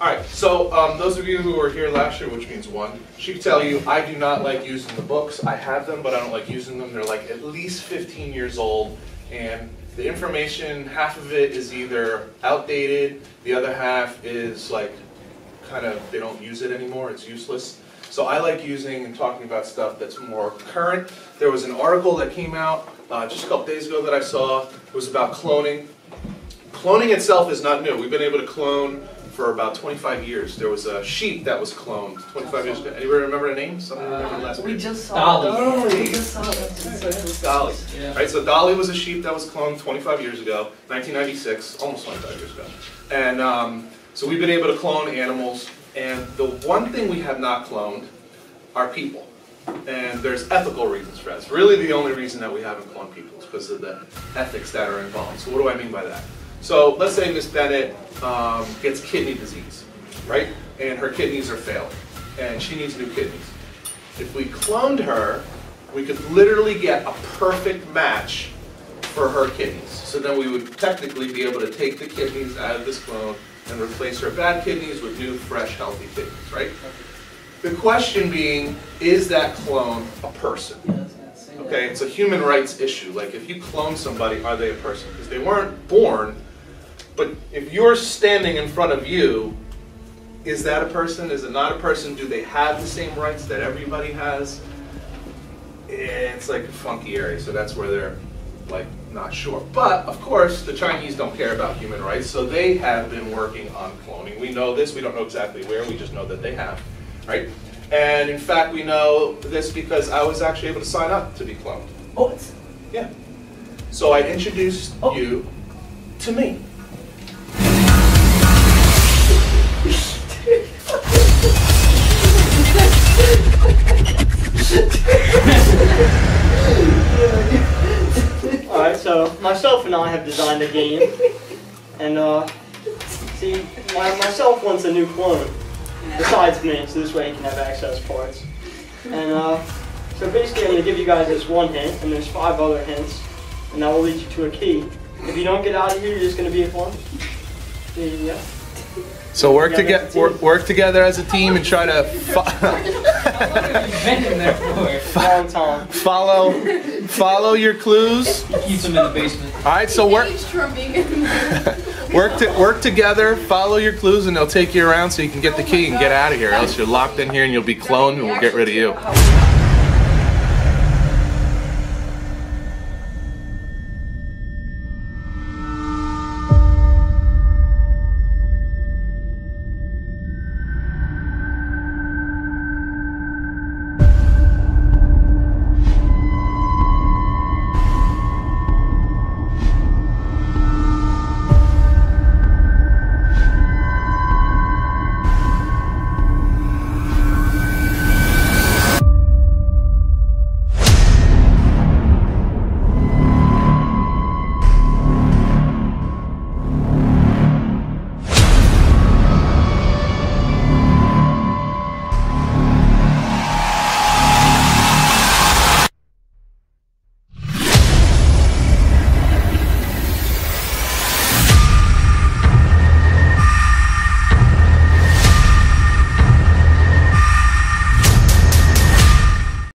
All right, so um, those of you who were here last year, which means one, she could tell you I do not like using the books. I have them, but I don't like using them. They're like at least 15 years old, and the information, half of it is either outdated, the other half is like kind of they don't use it anymore. It's useless. So I like using and talking about stuff that's more current. There was an article that came out uh, just a couple days ago that I saw. It was about cloning. Cloning itself is not new. We've been able to clone for about 25 years. There was a sheep that was cloned 25 years ago. Anybody remember the name? Somebody remember last We week? just saw Dolly. it. We just saw it. Dolly. Yeah. Right, so Dolly was a sheep that was cloned 25 years ago, 1996, almost 25 years ago. And um, so we've been able to clone animals, and the one thing we have not cloned are people. And there's ethical reasons for that. It's really the only reason that we haven't cloned people is because of the ethics that are involved. So what do I mean by that? So let's say Miss Bennett um, gets kidney disease, right? And her kidneys are failing, and she needs new kidneys. If we cloned her, we could literally get a perfect match for her kidneys. So then we would technically be able to take the kidneys out of this clone and replace her bad kidneys with new, fresh, healthy kidneys, right? The question being, is that clone a person? Okay, it's a human rights issue. Like, if you clone somebody, are they a person? Because they weren't born, but if you're standing in front of you, is that a person? Is it not a person? Do they have the same rights that everybody has? Eh, it's like a funky area, so that's where they're like not sure. But of course, the Chinese don't care about human rights, so they have been working on cloning. We know this. We don't know exactly where. We just know that they have, right? And in fact, we know this because I was actually able to sign up to be cloned. Oh, Yeah. So I introduced Oh. you to me. Myself and I have designed a game. And, uh, see, my, myself wants a new clone. Besides me, so this way he can have access parts. And, uh, so basically I'm going to give you guys this one hint, and there's five other hints, and that will lead you to a key. If you don't get out of here, you're just going to be a clone. Yeah. So work Together together, as a team. work, work together as a team and try to fo- been in there for? a Long time. follow follow your clues. He keeps them in the basement. All right, so work work to, work together, follow your clues, and they'll take you around so you can get the key and get out of here. Else you're locked in here and you'll be cloned, and we'll get rid of you.